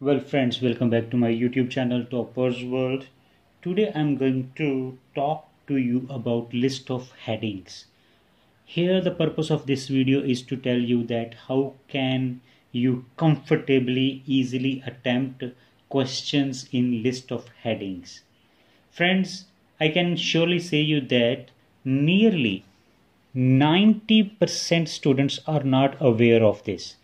Well friends, welcome back to my YouTube channel Toppers World. Today I'm going to talk to you about list of headings. Here the purpose of this video is to tell you that how can you comfortably easily attempt questions in list of headings. Friends, I can surely say you that nearly 90% students are not aware of this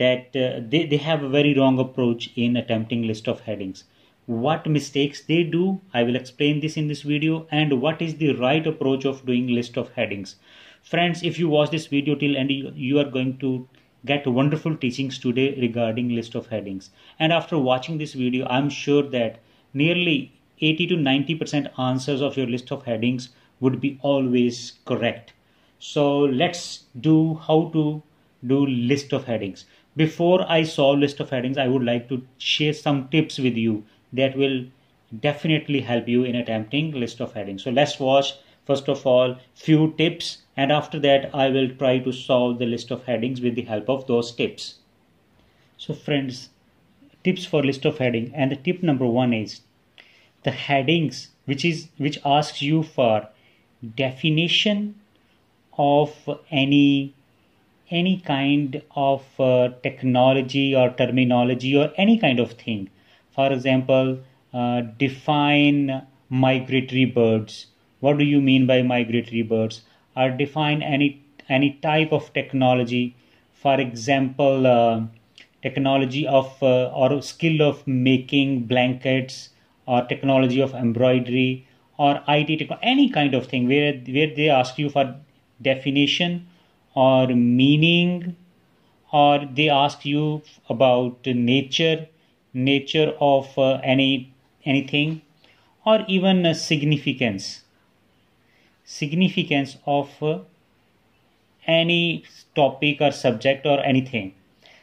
that uh, they, they have a very wrong approach in attempting list of headings. What mistakes they do i will explain this in this video and what is the right approach of doing list of headings. Friends if you watch this video till end you, you are going to get wonderful teachings today regarding list of headings. And after watching this video i'm sure that nearly 80 to 90 percent answers of your list of headings would be always correct. So let's do how to do list of headings before I solve list of headings, I would like to share some tips with you that will definitely help you in attempting list of headings. So let's watch first of all few tips and after that I will try to solve the list of headings with the help of those tips. So friends, tips for list of heading and the tip number one is the headings which is which asks you for definition of any any kind of uh, technology or terminology or any kind of thing. For example, uh, define migratory birds. What do you mean by migratory birds? Or define any any type of technology. For example, uh, technology of uh, or skill of making blankets or technology of embroidery or IT any kind of thing where where they ask you for definition or meaning or they ask you about nature nature of uh, any anything or even uh, significance. Significance of uh, any topic or subject or anything.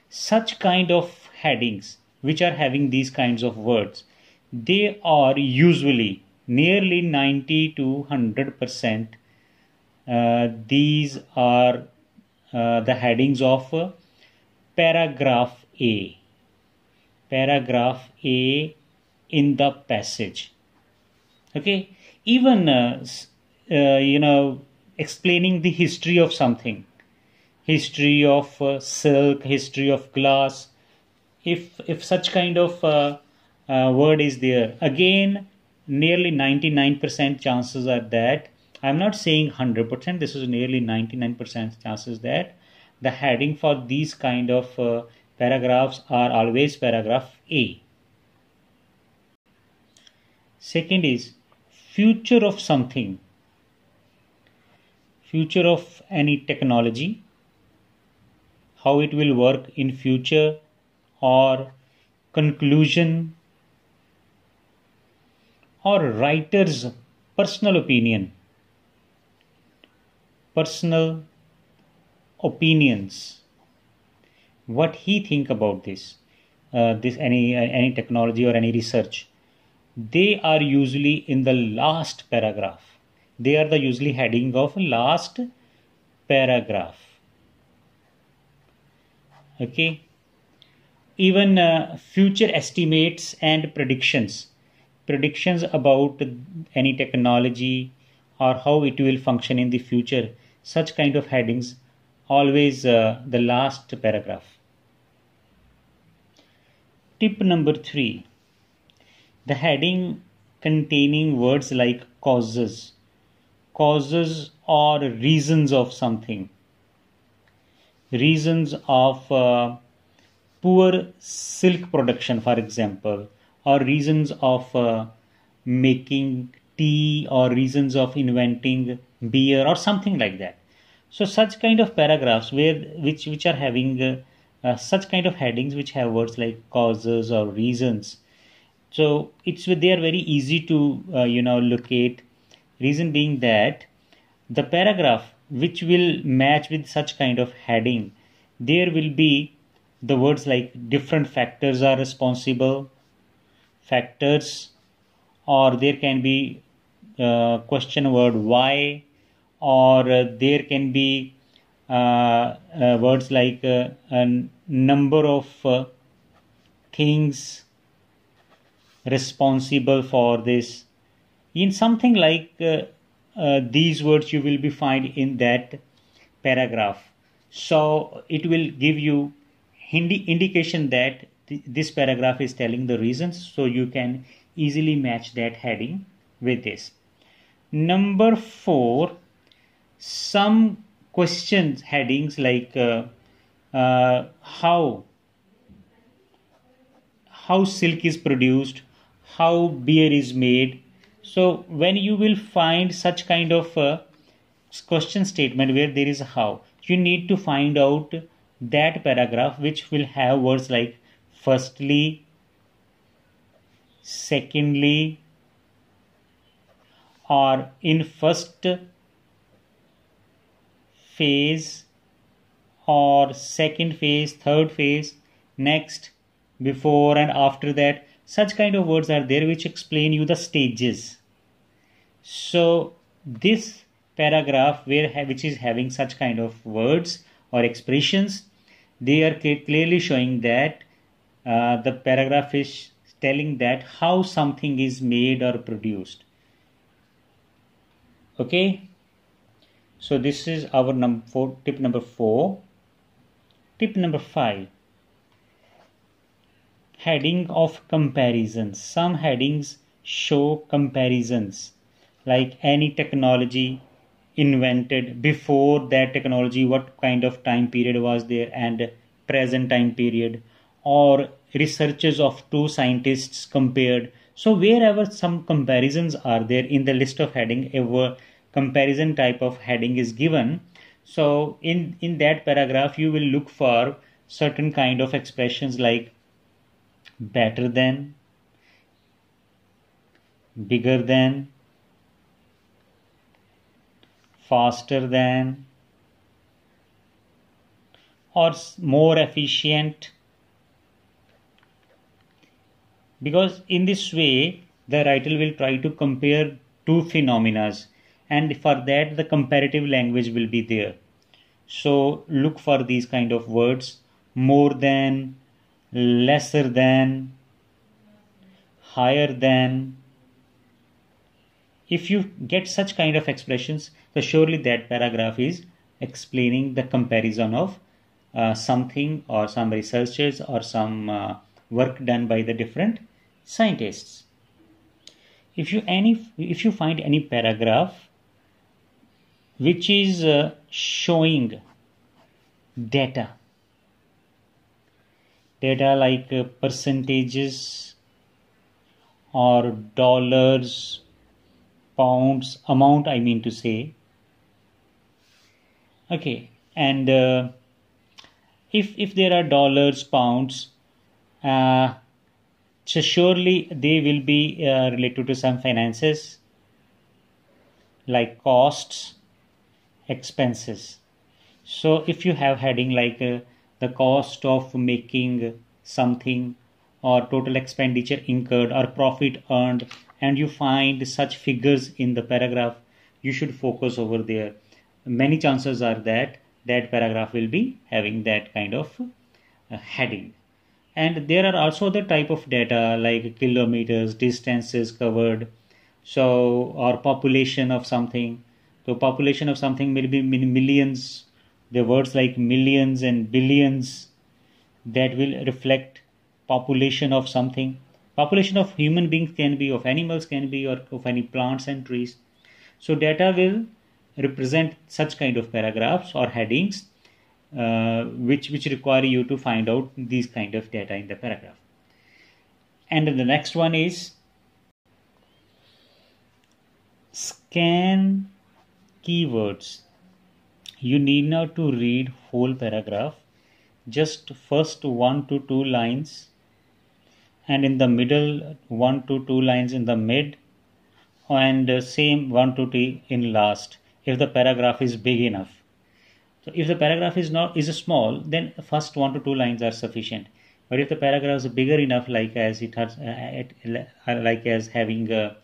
Such kind of headings which are having these kinds of words they are usually nearly 90 to 100 percent uh, these are the headings of uh, paragraph A. Paragraph A in the passage. Okay, even uh, uh, you know explaining the history of something, history of uh, silk, history of glass. If if such kind of word is there, again nearly 99% chances are that I'm not saying 100%, this is nearly 99% chances that the heading for these kind of uh, paragraphs are always paragraph A. Second is future of something, future of any technology, how it will work in future or conclusion. Or writer's personal opinion personal opinions. What he think about this uh, this any any technology or any research they are usually in the last paragraph. They are the usually heading of last paragraph. Okay? Even uh, future estimates and predictions. Predictions about any technology or how it will function in the future such kind of headings always uh, the last paragraph. Tip number three. The heading containing words like causes, causes or reasons of something, reasons of uh, poor silk production, for example, or reasons of uh, making tea or reasons of inventing beer or something like that so such kind of paragraphs where which which are having uh, uh, such kind of headings which have words like causes or reasons. So it's they are very easy to uh, you know locate. Reason being that the paragraph which will match with such kind of heading there will be the words like different factors are responsible factors or there can be uh, question word why or uh, there can be uh, uh, words like a number of things responsible for this. In something like uh, uh, these words you will be find in that paragraph. So it will give you hindi indication that th- this paragraph is telling the reasons so you can easily match that heading with this. Number 4 some questions headings like uh, uh, how how silk is produced how beer is made. So when you will find such kind of a question statement where there is how you need to find out that paragraph which will have words like firstly secondly or in first phase or second phase third phase next before and after that such kind of words are there which explain you the stages. So this paragraph where which is having such kind of words or expressions they are clearly showing that uh, the paragraph is telling that how something is made or produced. Okay so this is our number four tip number four. Tip number five. Heading of comparisons. Some headings show comparisons like any technology invented before that technology what kind of time period was there and present time period or researches of two scientists compared. So wherever some comparisons are there in the list of heading a comparison type of heading is given so in in that paragraph you will look for certain kind of expressions like better than, bigger than, faster than, or more efficient. Because in this way, the writer will try to compare two phenomena and for that the comparative language will be there. So look for these kind of words more than, lesser than, higher than. If you get such kind of expressions, so surely that paragraph is explaining the comparison of uh, something or some researches or some uh, work done by the different scientists. If you any if you find any paragraph which is uh, showing data. Data like uh, percentages or dollars pounds amount i mean to say. Okay and uh, if if there are dollars pounds uh, so surely they will be uh, related to some finances like costs expenses. So if you have heading like uh, the cost of making something or total expenditure incurred or profit earned and you find such figures in the paragraph you should focus over there. Many chances are that that paragraph will be having that kind of uh, heading. And there are also the type of data like kilometers distances covered so or population of something so population of something may be millions. The words like millions and billions that will reflect population of something. Population of human beings can be of animals can be or of any plants and trees. So data will represent such kind of paragraphs or headings uh, which which require you to find out these kind of data in the paragraph. And the next one is scan keywords. You need not to read whole paragraph just first one to two lines and in the middle one to two lines in the mid and same one to two in last if the paragraph is big enough. So if the paragraph is not is small then first one to two lines are sufficient. But if the paragraph is bigger enough like as it has uh, like as having uh,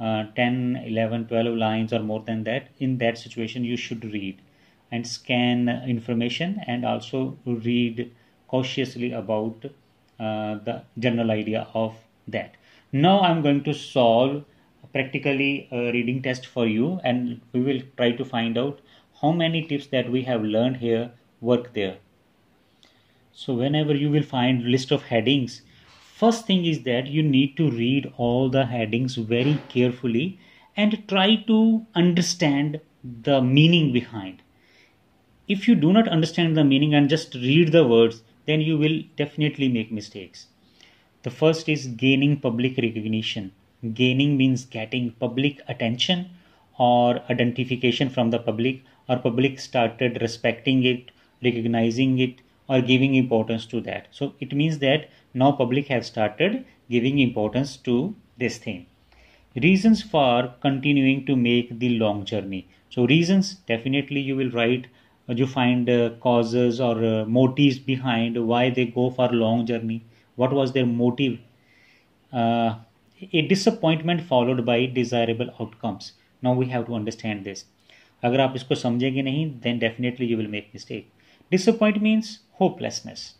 uh, 10 11 12 lines or more than that in that situation you should read and scan information and also read cautiously about uh, the general idea of that. Now I'm going to solve practically a reading test for you and we will try to find out how many tips that we have learned here work there. So whenever you will find list of headings, first thing is that you need to read all the headings very carefully and try to understand the meaning behind. If you do not understand the meaning and just read the words, then you will definitely make mistakes. The first is gaining public recognition. Gaining means getting public attention or identification from the public, or public started respecting it, recognizing it, or giving importance to that. So it means that now public have started giving importance to this thing. Reasons for continuing to make the long journey. So reasons definitely you will write you find uh, causes or uh, motives behind why they go for long journey what was their motive uh, a disappointment followed by desirable outcomes now we have to understand this अगर आप इसको समझेंगे नहीं then definitely you will make mistake disappoint means hopelessness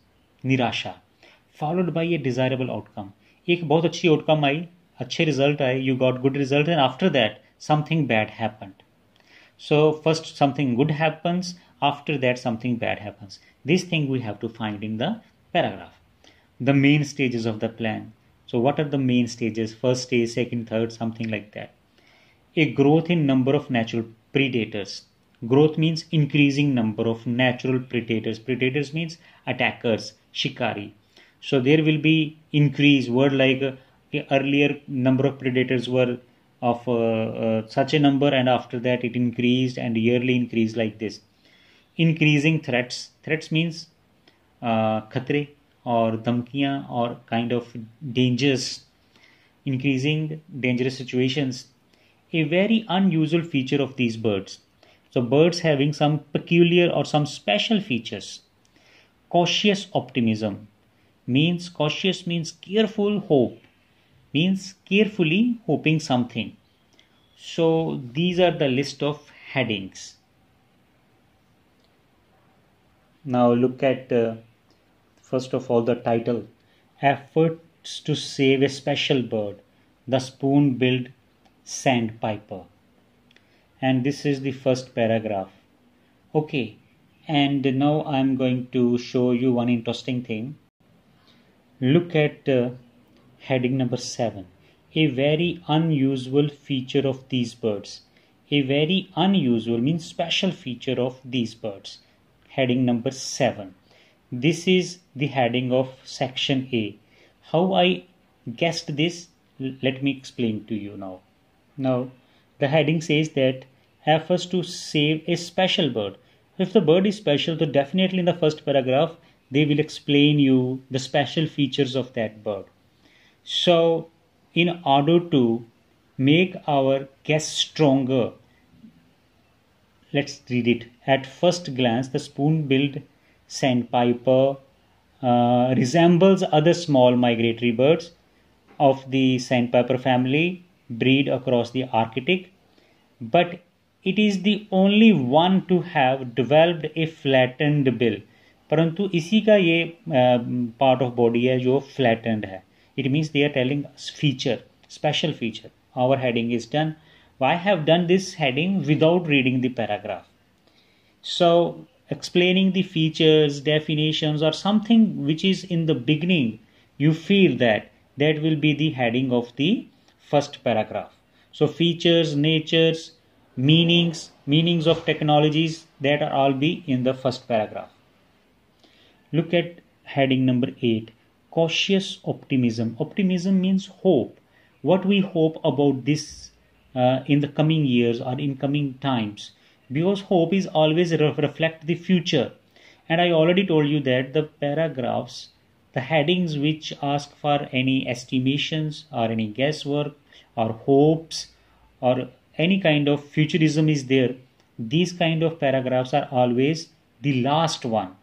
निराशा followed by a desirable outcome एक बहुत अच्छी outcome आई, अच्छे रिज़ल्ट आए you got good result and after that something bad happen so first something good happens after that something bad happens this thing we have to find in the paragraph the main stages of the plan so what are the main stages first stage second third something like that a growth in number of natural predators. Growth means increasing number of natural predators. Predators means attackers shikari. So there will be increase. Word like uh, earlier number of predators were of uh, uh, such a number and after that it increased and yearly increase like this. Increasing threats. Threats means uh, khatre or dhamkiyan or kind of dangers. Increasing dangerous situations a very unusual feature of these birds. So birds having some peculiar or some special features. Cautious optimism means cautious means careful hope means carefully hoping something. So these are the list of headings. Now look at uh, first of all the title Efforts to Save a Special Bird, the Spoon Billed Sandpiper. And this is the first paragraph. Okay, and now I'm going to show you one interesting thing. Look at uh, heading number 7 a very unusual feature of these birds. A very unusual means special feature of these birds heading number 7. This is the heading of section A. How I guessed this, let me explain to you now. Now, the heading says that efforts to save a special bird. If the bird is special, then definitely in the first paragraph, they will explain you the special features of that bird. So, in order to make our guess stronger, Let's read it. At first glance, the spoon-billed sandpiper uh, resembles other small migratory birds of the sandpiper family breed across the Arctic, but it is the only one to have developed a flattened bill. परंतु इसी का ये part of body है जो flattened है it means they are telling feature special feature our heading is done I have done this heading without reading the paragraph. So explaining the features, definitions or something which is in the beginning, you feel that that will be the heading of the first paragraph. So features, natures, meanings, meanings of technologies that are all be in the first paragraph. Look at heading number 8 cautious optimism. Optimism means hope. What we hope about this uh, in the coming years or in coming times because hope is always re- reflect the future and i already told you that the paragraphs the headings which ask for any estimations or any guesswork or hopes or any kind of futurism is there these kind of paragraphs are always the last one.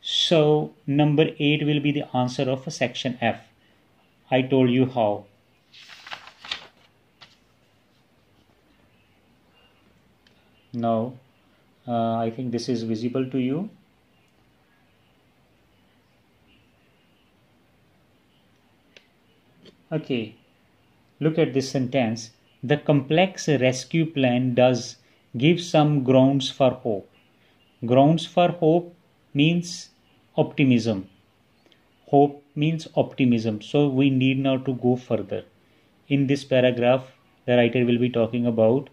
So number 8 will be the answer of a section f. I told you how. Now uh, I think this is visible to you Okay, look at this sentence. The complex rescue plan does give some grounds for hope. Grounds for hope means optimism. Hope means optimism. So we need now to go further. In this paragraph, the writer will be talking about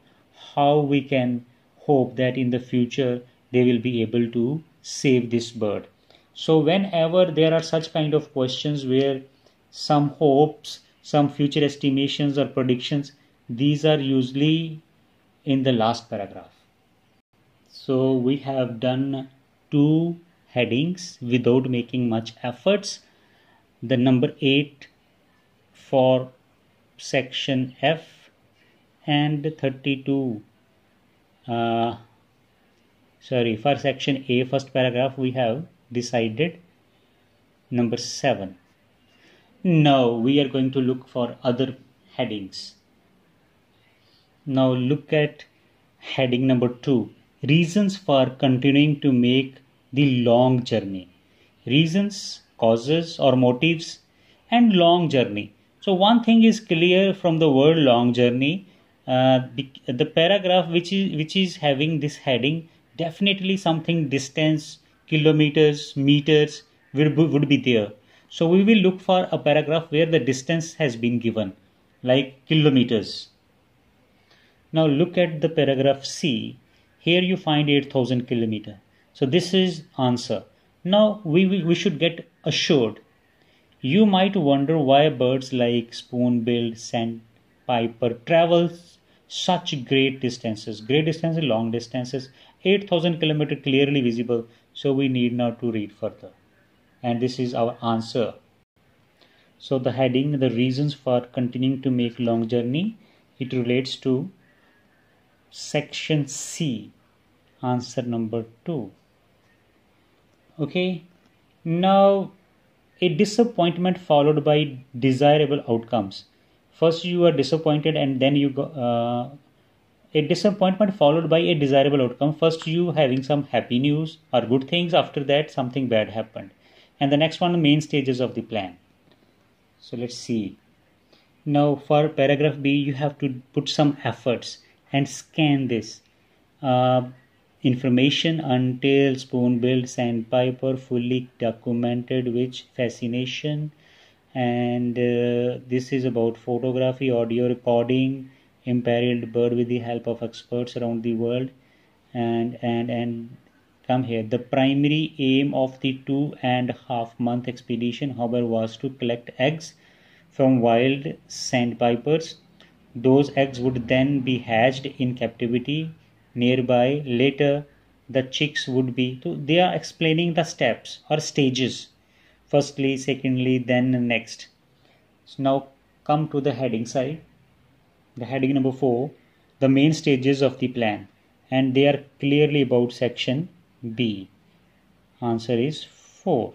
how we can hope that in the future they will be able to save this bird. So whenever there are such kind of questions where some hopes some future estimations or predictions these are usually in the last paragraph. So we have done two headings without making much efforts. The number 8 for section F and 32 uh, sorry for section A first paragraph we have decided number 7 now we are going to look for other headings. Now look at heading number two reasons for continuing to make the long journey. Reasons, causes, or motives, and long journey. So, one thing is clear from the word long journey. Uh, the, the paragraph which is which is having this heading definitely something distance kilometers meters would be there so we will look for a paragraph where the distance has been given, like kilometers. Now look at the paragraph C. Here you find 8000 kilometer. So this is answer. Now we, we, should get assured. You might wonder why birds like spoon-billed sandpiper travel such great distances. Great distances, long distances. 8000 kilometer clearly visible. So we need not to read further and this is our answer. So the heading the reasons for continuing to make long journey it relates to section C answer number 2 okay now a disappointment followed by desirable outcomes. First you are disappointed and then you go uh, a disappointment followed by a desirable outcome. First you having some happy news or good things. After that something bad happened and the next one the main stages of the plan. So let's see. Now for paragraph b you have to put some efforts and scan this uh, information until spoon-billed sandpiper fully documented which fascination. And uh, this is about photography audio recording imperiled bird with the help of experts around the world and and and come here. The primary aim of the two and a half month expedition however was to collect eggs from wild sandpipers. Those eggs would then be hatched in captivity. Nearby later the chicks would be so they are explaining the steps or stages. Firstly secondly then next. So now come to the heading side. The heading number 4 the main stages of the plan. And they are clearly about section B. Answer is 4.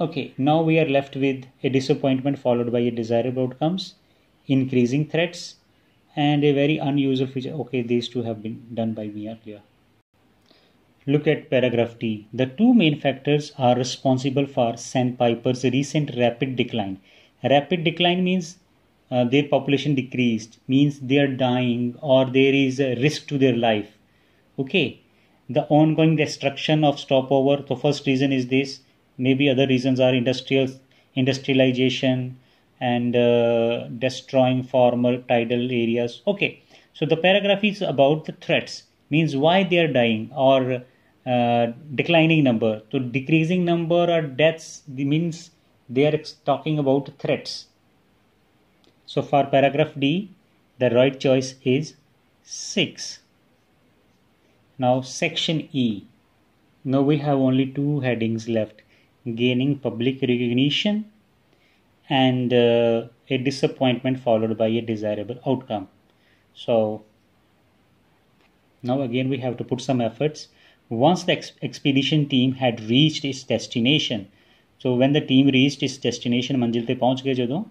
Okay, now we are left with a disappointment followed by a desirable outcomes, increasing threats, and a very unusual feature. Okay, these two have been done by me earlier. Look at paragraph T. The two main factors are responsible for sandpiper's recent rapid decline. Rapid decline means uh, their population decreased means they are dying or there is a risk to their life. Okay. The ongoing destruction of stopover the first reason is this. Maybe other reasons are industrial industrialization and uh, destroying former tidal areas. Okay. So the paragraph is about the threats means why they are dying or uh, declining number. So decreasing number or deaths means they are talking about threats so for paragraph D, the right choice is 6. Now section E. Now we have only two headings left. Gaining public recognition and uh, a disappointment followed by a desirable outcome. So now again we have to put some efforts. Once the ex expedition team had reached its destination, so when the team reached its destination मंजिल पे पहुंच गए ਜਦੋਂ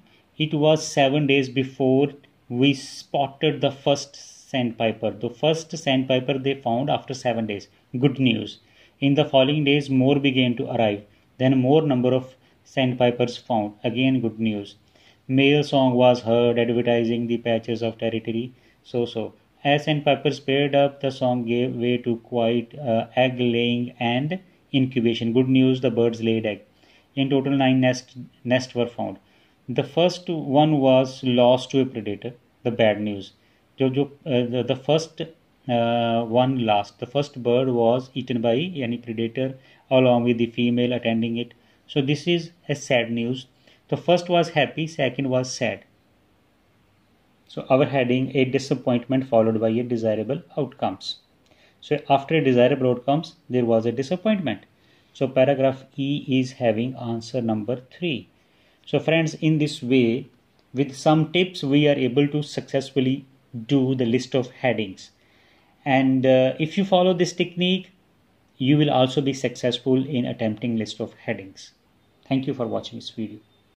it was seven days before we spotted the first sandpiper. The first sandpiper they found after seven days. Good news. In the following days, more began to arrive. Then more number of Sandpipers found. Again, good news. Male song was heard advertising the patches of territory. So so. As sandpipers paired up, the song gave way to quiet uh, egg laying and incubation. Good news, the birds laid egg. In total, nine nest, nests were found. The first one was lost to a predator. The bad news. uh, the first uh, one last. The first bird was eaten by any predator along with the female attending it. So this is a sad news. The first was happy, second was sad. So our heading a disappointment followed by a desirable outcomes. So after a desirable outcomes, there was a disappointment. So paragraph E is having answer number three. So friends, in this way, with some tips, we are able to successfully do the list of headings. And uh, if you follow this technique, you will also be successful in attempting list of headings. Thank you for watching this video.